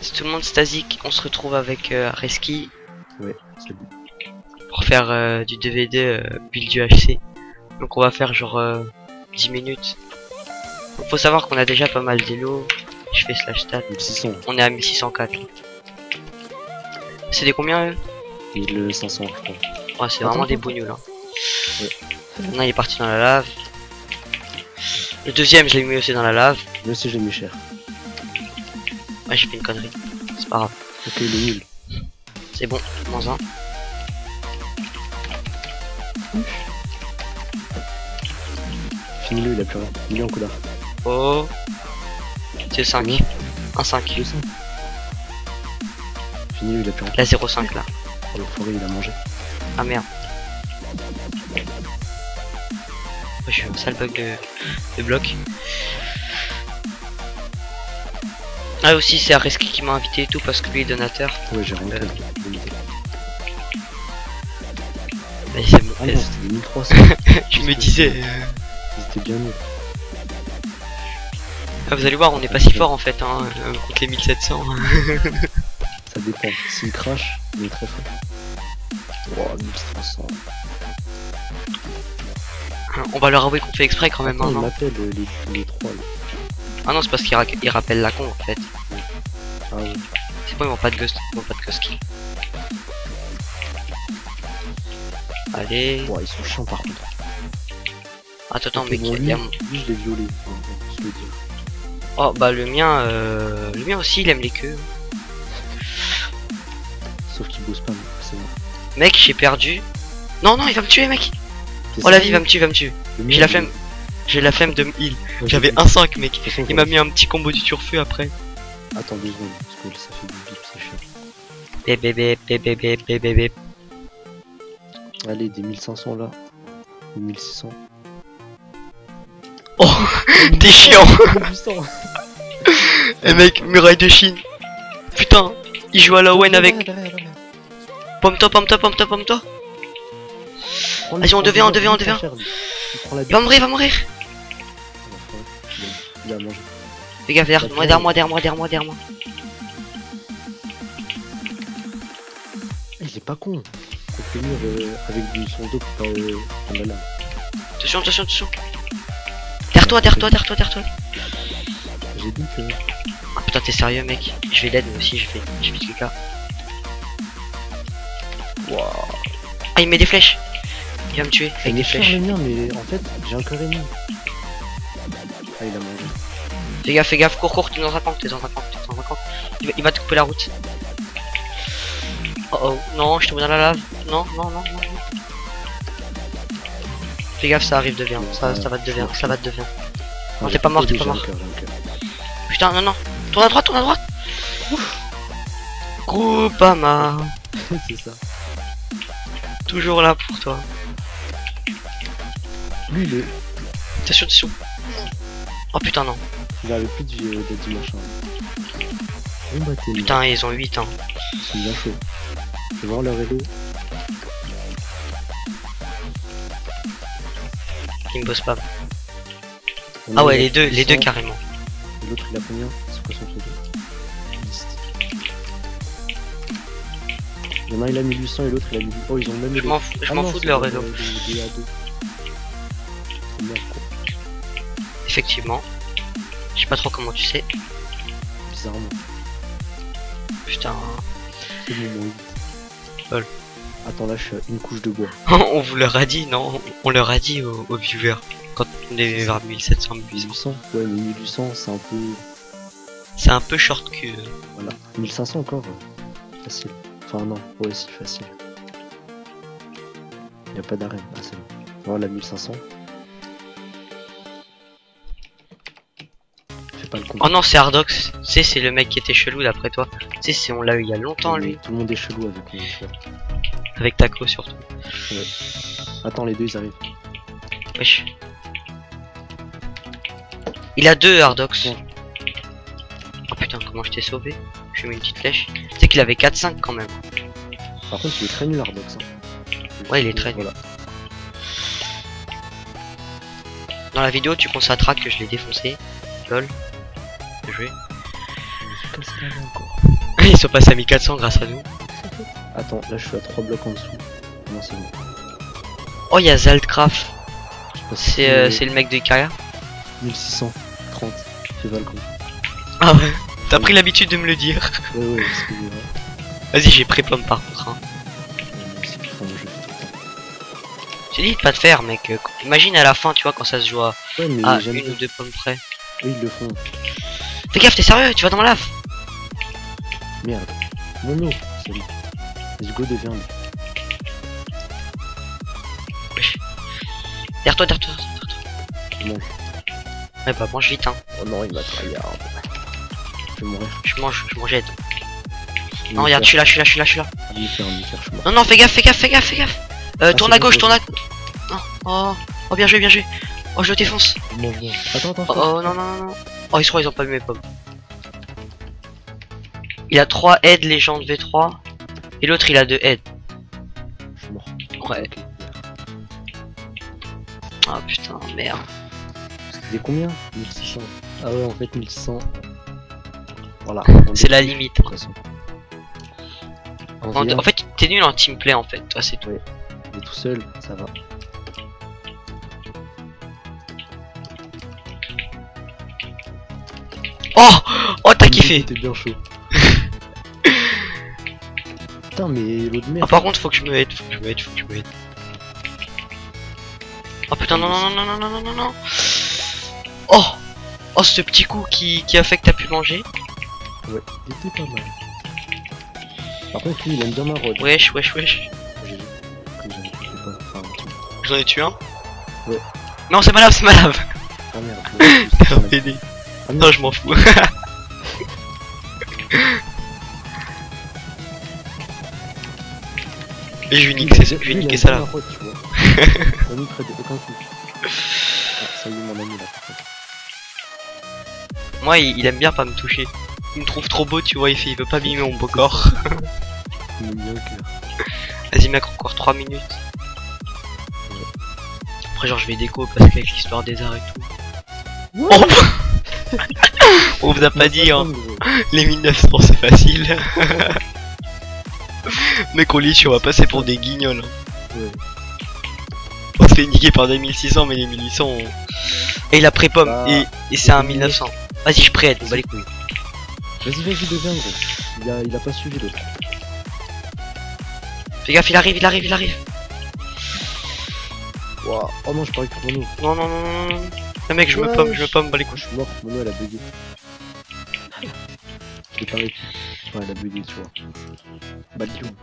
C'est tout le monde stasique. On se retrouve avec euh, Reski Ouais, salut. pour faire euh, du DVD euh, build du HC. Donc on va faire genre euh, 10 minutes. Donc, faut savoir qu'on a déjà pas mal d'élo. Je fais slash stat. 1600, On est à 1604. là. C'est des combien eux? 1500, je crois. Ouais, c'est vraiment des bougnous là. Ouais. Il est parti dans la lave. Le deuxième, je l'ai mis aussi dans la lave. Moi aussi, j'ai mis cher. Ouais, j'ai fait une connerie. C'est pas grave. Ok, il est nul. C'est bon, moins un. Finis-le, il a plus rien. Il est en couleur. Oh. C'est 5. Combien Un 5. 200. Finis-le, il a plus rien. La 0,5 là. Oh, le forêt, il a mangé. Ah merde. Oh, J'ai eu un sale bug de, de bloc. Ah aussi c'est Areski qui m'a invité et tout parce que lui est donateur. Ouais, j'ai. Limité. Mais c'est bon. Ah non, c'était des 1300. Je me disais. euh, C'était bien nul. Ah, vous allez voir, on n'est pas si fort en fait hein, euh, contre les 1700. Ça dépend. S'il crash, il est très fort. Oh, 1300. on va leur avouer qu'on fait exprès quand même. Attends, hein, il non euh, les, les trois là. ah non, c'est parce qu'il ra- il rappelle la con en fait. Ah. C'est bon, ils vont pas de ghost, ils vont pas de ghost kill. Allez. Ouais, ils sont chiants par contre. Attends, attends, mec, il y a- lui, je l'ai violé. Je le. Oh bah le mien, euh... le mien aussi il aime les queues. Sauf qu'il bosse pas, mais c'est bon. Mec, j'ai perdu. Non, non, il va me tuer, mec. Oh la vie, va me tuer, va me tuer. J'ai la flemme. J'ai la flemme de me heal. J'avais un 5, mec. Il m'a mis un petit combo du turfu après. Attends deux secondes, parce que ça fait du bip, c'est chiant. Bébé, bébé, bébé, bébé, bébé. Allez, des 1500 là. Ou 1600. Oh, t'es chiant. 1800. Eh mec, muraille de Chine. Putain, il joue à la Owen avec. Pomme-toi, pomme-toi, pomme-toi, pomme-toi. Vas-y, on devient, on devient, on devient. Il va mourir, il va mourir. Il a mangé. Fais gaffe, derrière moi, derrière moi, derrière moi, derrière moi, derrière moi. Eh, Il est pas con. Le mur euh, avec du- son dos pour pas euh, prendre la lame. Attention, attention, attention. Derrière toi, derrière toi, derrière toi, derrière toi. J'ai dit que. Ah putain, t'es sérieux, mec. Je vais l'aide, moi aussi, je fais. Je fais quelqu'un. Ah, il met des flèches. Il va me tuer avec des flèches. le mien, mais en fait, j'ai un cœur ennemi. Ah, il a mangé. Fais gaffe, fais gaffe, cours, cours, t'es dans un camp, t'es dans un camp, t'es dans un camp. Il va, il va te couper la route. Oh oh, non, je tombe dans la lave. Non, non, non, non. non. Fais gaffe, ça arrive, devient. Ça, ça va te devenir, ça va te devenir. Non, Ah, t'es pas mort, t'es pas mort. cœur. Putain, non, non. Tourne à droite, tourne à droite. Ouf. Groupama. c'est ça. Toujours là pour toi. Lui, il, est... Attention, attention. Oh putain, non. Il avait plus de vie euh, de dimanche. Hein. Bon, bah, Putain, ils ont 8 ans. Ils sont bien chauds. Je vais voir leur vélo. Ils me bossent pas. On Ah a ouais, les deux, les deux 800, carrément. L'autre, il a combien? C'est quoi son pseudo. Il y en a un, il a 1800 et l'autre, il a 1800. Oh, ils ont même Je m'en fous, je Ah fous de c'est leur réseau. des- des A2. C'est merde, quoi. Effectivement. Je sais pas trop comment tu sais. Bizarrement. Putain. C'est mon. Lol. Attends, là, je suis à une couche de bois. on vous leur a dit, non? On leur a dit aux, aux viewers. Quand on est vers 1700, 1800. 1800 Ouais, mais 1800, c'est un peu. C'est un peu short euh. Voilà. 1500 encore? Facile. Enfin, non, ouais, si, facile. Y a pas d'arène. Ah, c'est bon. Voilà, 1500. Fais pas le con. Oh non, c'est Hardox. Tu sais, c'est le mec qui était chelou d'après toi. Tu sais, c'est- on l'a eu il y a longtemps, lui. Tout le monde est chelou avec lui. Avec Taco surtout. Attends, les deux ils arrivent. Wesh. Il a deux Hardox. Ouais. Oh putain, comment je t'ai sauvé? Je mis une petite flèche. Tu sais qu'il avait 4-5 quand même. Par contre, il est très nul, Ardox. Hein. Ouais, il est très nul. Voilà. Dans la vidéo, tu constateras que je l'ai défoncé. Lol. Joué. encore. Ils sont passés à 1400 grâce à nous. Attends, là je suis à 3 blocs en dessous. Non, c'est bon. Oh, il y a Zaldcraft. C'est euh, c'est le mec de carrière. 1630. C'est Valcon. Ah ouais. T'as pris l'habitude de me le dire. Ouais, ouais, excusez-moi. Vas-y, j'ai pris pomme par contre. Hein. J'ai dit de pas te faire, mec. Imagine à la fin, tu vois, quand ça se joue à, Ouais, une ou deux pommes près. Ils le font. Fais gaffe, t'es sérieux Tu vas dans la lave Merde. Mon eau. Salut. Let's go, deviens. Derrière toi, derrière toi, derrière toi. Je mange. Ouais, bah mange vite, hein. Oh non, il m'a tryhard. Je vais mourir. Je mange, je mange aide. Je vais Non, regarde, je suis là, je suis là, je suis là, je suis là. Non, non, fais gaffe, fais gaffe, fais gaffe, fais gaffe. Euh, Ah, tourne à gauche, tourne à. Non, oh, oh, bien joué, bien joué. Oh, je le défonce. Attends, attends, Oh, attends. oh, non, non, non, non. Oh, ils sont, ils ont pas vu mes pommes. Il a 3 aides légende V3. Et l'autre, il a 2 aides. Je suis mort. Ouais. Ah putain, merde. C'était combien? 1600. Ah ouais, en fait, 1600. Voilà. C'est la limite. De toute façon. En En, VR, en fait, t'es nul en teamplay en fait, toi c'est tout. est tout seul, ça va. Oh Oh, t'as kiffé T'es bien chaud. Putain, mais l'eau de Ah, mer. par contre, faut que je me aide, faut que je me aide, faut que je me aide. Oh putain, non, non, non, non, non, non, non, non. Oh Oh, ce petit coup qui, qui a fait que t'as pu manger. Ouais, il était pas mal. Par contre, lui, il aime bien ma rod. Wesh, wesh, wesh. J'en ai tué un Ouais. Non, c'est malade, c'est malade. Ah merde. Non, je m'en fous. Et je vais niquer, ça- je vais niquer ça là. tu vois. Aucun coup. Ah, ça y est, mon ami là. Moi, il, il aime bien pas me toucher. Il me trouve trop beau, tu vois, il fait, il veut pas abîmer mon beau corps. Il bien. Vas-y, mec, encore 3 minutes. Après, genre, je vais déco parce qu'avec l'histoire des arts et tout. Oh On vous a pas dit, hein. Les 1900, c'est facile. Mec, on lit, on va passer pour des guignols. hein. Ouais. On se fait niquer par des 1600, mais les 1800. on- Et il a pré-pomme, Bah, et, et c'est un c'est 1900. Vas-y, je prête, on bat les couilles. Vas-y, vas-y, deviens gros. Il a, il a pas suivi l'autre. Fais gaffe, il arrive, il arrive, il arrive. Oh non, je mon eau. Non, non, non, non, non. Ah, mec, je me pomme, je me je- pomme, bat les Je couilles. suis mort, mon eau elle a bugué. Je l'ai pas réussi. Ouais, elle a bugué, tu vois. Bah, Lyon.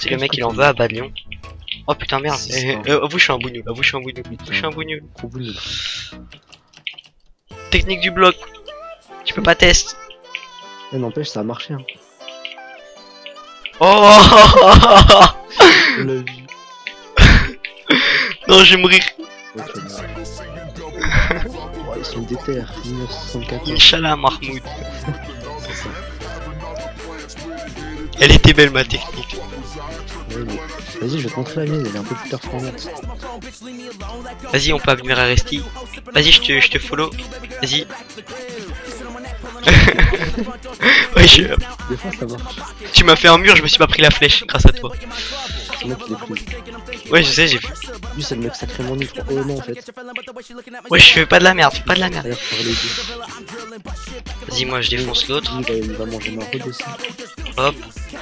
C'est le mec, il en veut à bas de Lyon. Oh putain, merde. C'est Eh, ça. euh, avoue, je suis un bougnoul, avoue, je suis un bougnoul. Je suis un de Technique du bloc. Tu peux pas test. Eh, n'empêche, ça a marché, hein. Oh. Non, je vais mourir. Ouais. Oh, ils sont déter. 1964. Inch'Allah, Mahmoud. Elle était belle, ma technique. Ouais, mais- Vas-y, je vais te montrer la mienne, elle est un peu plus performante. Vas-y, on peut abîmer Resti. Vas-y, je te, je te follow. Vas-y. ouais, je- Des fois, ça marche. tu m'as fait un mur, je me suis pas pris la flèche grâce à toi. Pris. Ouais, je sais, j'ai vu. Lui, c'est le mec sacrément nul. Oh non, en fait. Ouais, je fais pas de la merde, fais pas de la merde. Vas-y, moi, je défonce l'autre. Il va, il va manger ma robe aussi. Hop.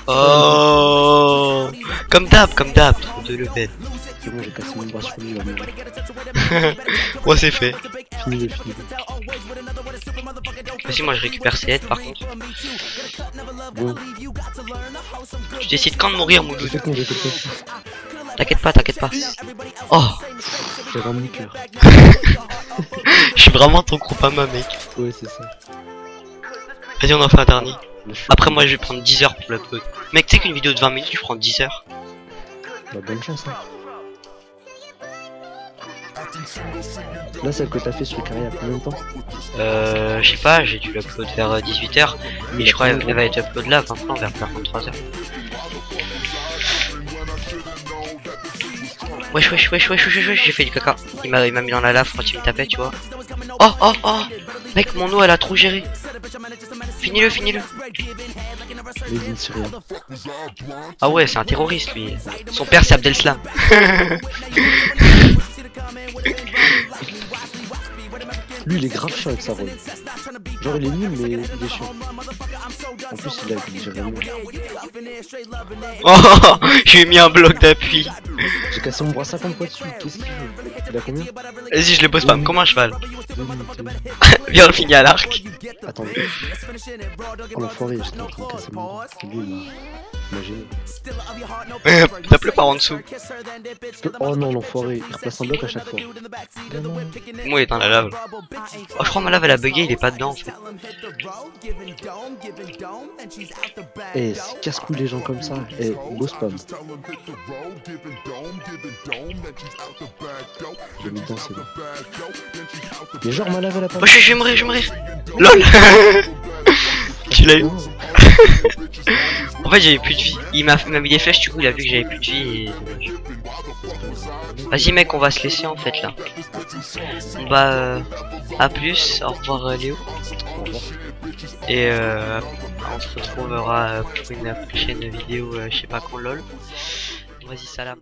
Oh Comme d'hab, comme d'hab, trop de level. C'est bon, j'ai cassé mon bras sur lui. Ouais, c'est fait. Fini le fini. Vas-y, moi, je récupère ses aides, par contre. Bon, Je décide quand de mourir, j'ai Mouloud. T'inquiète pas, t'inquiète pas. Oh J'ai ramené le cœur. Je suis vraiment ton Groupama, mec. Ouais, c'est ça. Vas-y, on en fait un dernier. Après, moi, je vais prendre 10 heures pour l'upload. Mec, tu sais qu'une vidéo de 20 minutes, je prends 10 heures. Bah, bonne chance, hein. Là, celle que t'as fait sur carrière, combien de temps Euh, je sais pas, j'ai dû l'upload vers 18h. Et je crois qu'elle va être upload là maintenant, vers 43h. Wesh, wesh, wesh, wesh, wesh, wesh, wesh, j'ai fait du caca. Il m'a mis dans la lave quand il me tapait, tu vois. Oh, oh, oh Mec, mon eau, elle a trop géré. Finis-le, finis-le. Ah ouais, c'est un terroriste, lui. Son père, c'est Abdelslam. Lui, il est grave chiant avec sa rôle. Genre, il est nul, mais il est chiant. En plus, il a géré mieux. Oh, j'ai mis un bloc d'appui. J'ai cassé mon bras 50 fois dessus. Qu'est-ce qu'il veut Il a combien Vas-y, je le bosse pas comme un cheval. Viens, on le finit à l'arc. Attendez. Oh l'enfoiré, j'étais en train de casser mon bras. Gêné. Tape-le par en dessous. Oh non, l'enfoiré, il replace un bloc à chaque fois. Moi, il est dans la lave. Oh, je crois que ma lave, elle a bugué, il est pas dedans. Eh, c'est casse-couille les gens comme ça. Eh, beau spam. J'ai mis dedans, c'est bon. Mais genre, ma lave, elle a pas. Oh, je je vais mourir, je vais mourir. LOL Tu l'as eu Non. En fait, j'avais plus de vie. Il m'a mis des flèches, du coup, il a vu que j'avais plus de vie et... Vas-y, mec, on va se laisser, en fait, là. Bah, euh, à plus. Au revoir, euh, Léo. Et euh, on se retrouvera euh, pour une prochaine vidéo, euh, je sais pas quand, lol. Vas-y, salam.